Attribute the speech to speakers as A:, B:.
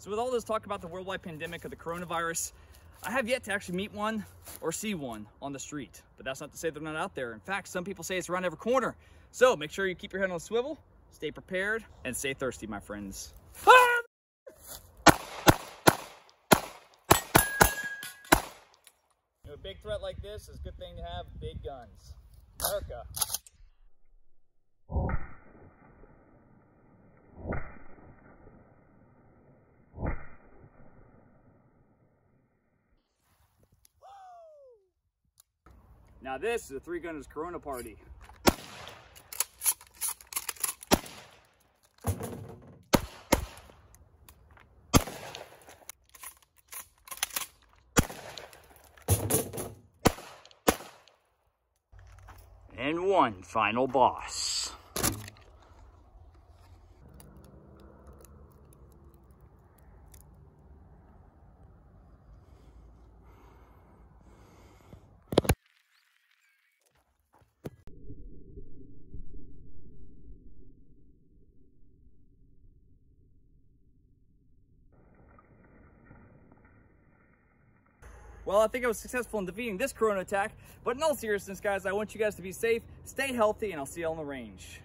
A: So with all this talk about the worldwide pandemic of the coronavirus, I have yet to actually meet one or see one on the street. But that's not to say they're not out there. In fact, some people say it's around every corner. So make sure you keep your head on a swivel, stay prepared, and stay thirsty, my friends. Ah! a big threat like this is a good thing to have big guns. America. Now this is a Three Gunners Corona party. And one final boss. Well, I think I was successful in defeating this corona attack, but in all seriousness, guys, I want you guys to be safe, stay healthy, and I'll see you on the range.